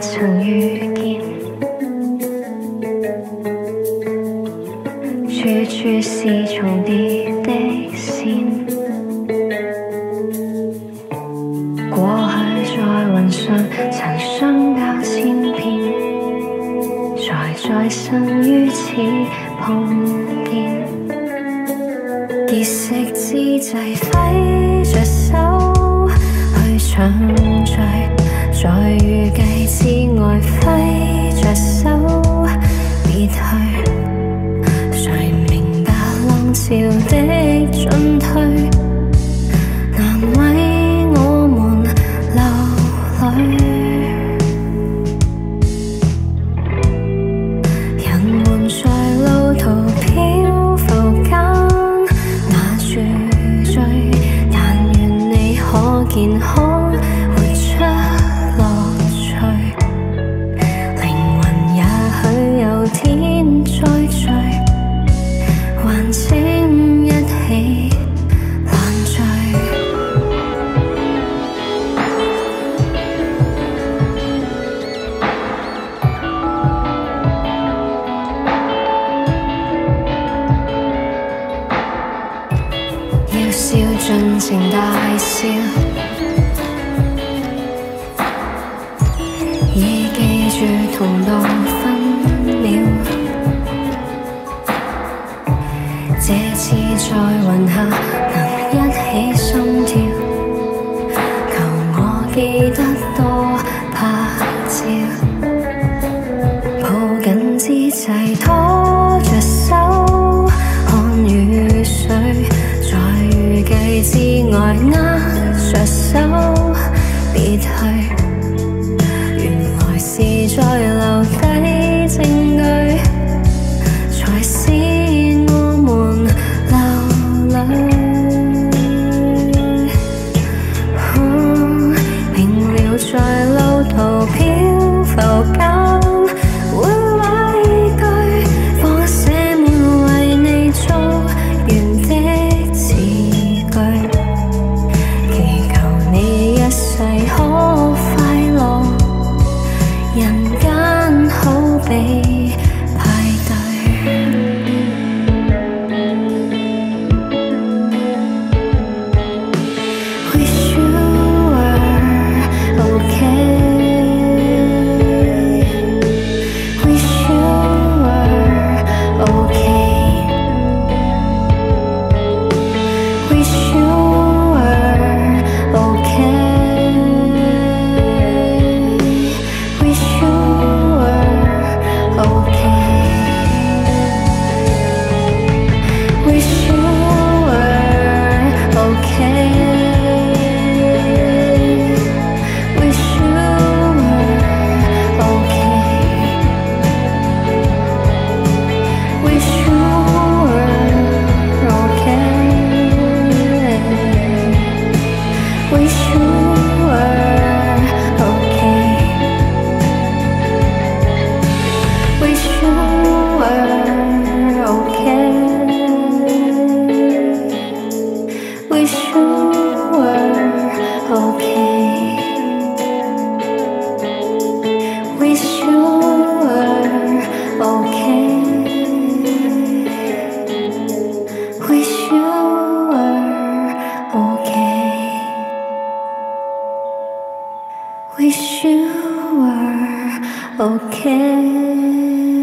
曾遇見，處處是重疊的線。過去在云上曾相交千遍，才再生於此碰見。結識之際揮着手去暢聚，在預計之外揮着手別去。誰明白浪潮的進退，難為我們流淚。人們在路途漂浮間那住醉，但願你可健康情大笑，已记住同度分秒。这次在云下能一起心跳，求我记得多拍照。抱紧之際 Морна We you were Wish you were okay.